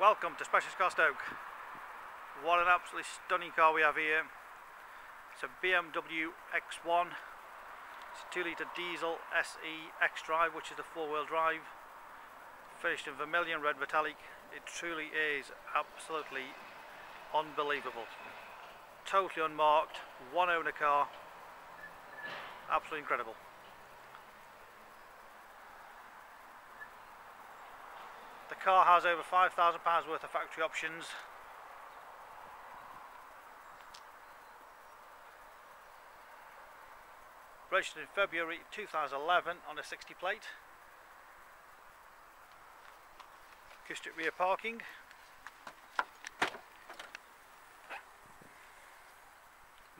Welcome to Specialist Car Stoke. What an absolutely stunning car we have here. It's a BMW X1. It's a 2 litre diesel SE X-Drive which is the four wheel drive. Finished in vermilion red metallic. It truly is absolutely unbelievable. Totally unmarked, one owner car. Absolutely incredible. Car has over £5,000 worth of factory options. Registered in February 2011 on a 60 plate. Acoustic rear parking.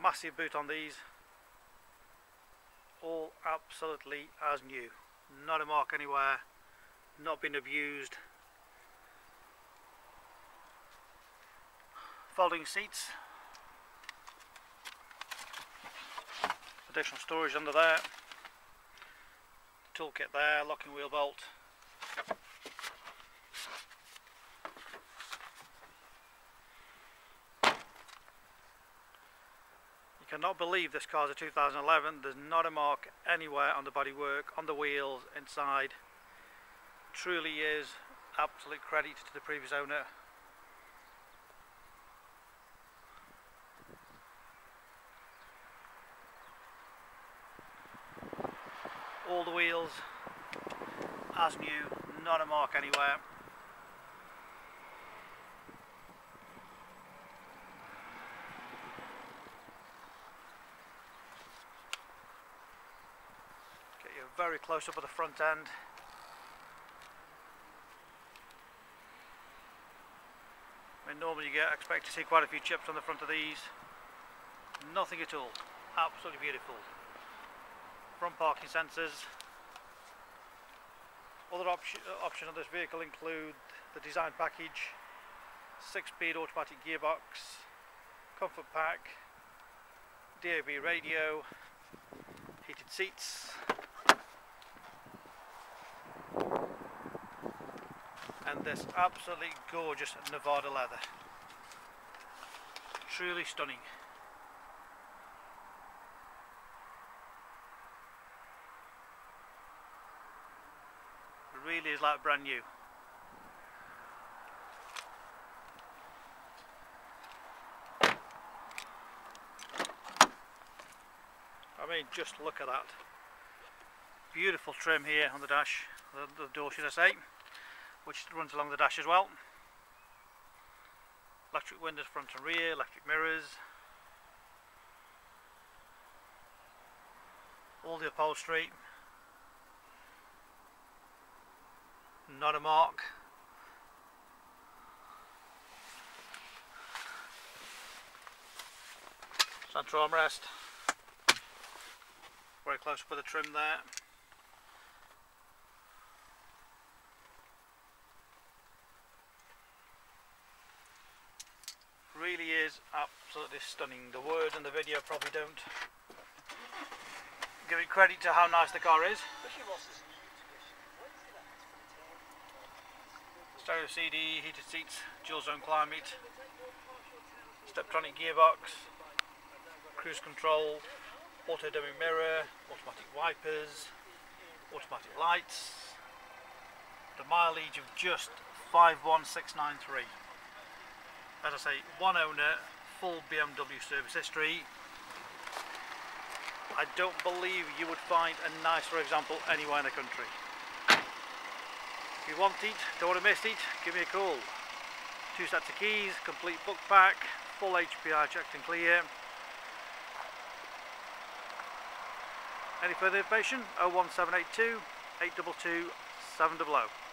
Massive boot on these. All absolutely as new. Not a mark anywhere. Not been abused. Folding seats. Additional storage under there toolkit there, locking wheel bolt. You cannot believe this car's a 2011 there's not a mark anywhere on the bodywork, on the wheels, inside. Truly is absolute credit to the previous owner all the wheels as new, not a mark anywhere. Get you very close up at the front end. I mean, normally you get expect to see quite a few chips on the front of these. Nothing at all. Absolutely beautiful front parking sensors. Other option, uh, options on this vehicle include the design package, 6-speed automatic gearbox, comfort pack, DAB radio, heated seats, and this absolutely gorgeous Nevada leather. Truly stunning. Really is like brand new. I mean just look at that. Beautiful trim here on the dash, the, the door should I say, which runs along the dash as well. Electric windows front and rear, electric mirrors. All the upholstery, not a mark. Central armrest. Very close with the trim there. Really is absolutely stunning. The words and the video probably don't give it credit to how nice the car is. Stereo CD, heated seats, dual zone climate, Steptronic gearbox, cruise control, auto dimming mirror, automatic wipers, automatic lights, the mileage of just 51693. As I say, one owner, full BMW service history. I don't believe you would find a nicer example anywhere in the country. If you want it, don't want to miss it, give me a call. Two sets of keys, complete book pack, full HPI checked and clear. Any further information? 01782 822 700.